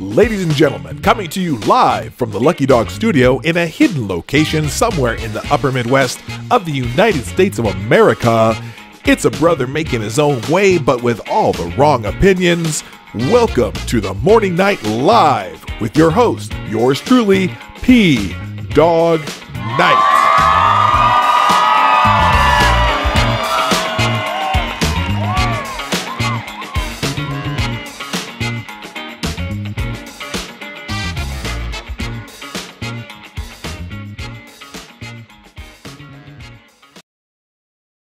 Ladies and gentlemen, coming to you live from the Lucky Dog Studio in a hidden location somewhere in the upper Midwest of the United States of America, it's a brother making his own way but with all the wrong opinions. Welcome to the Morning Knight Live with your host, yours truly, P. Dawg Knight.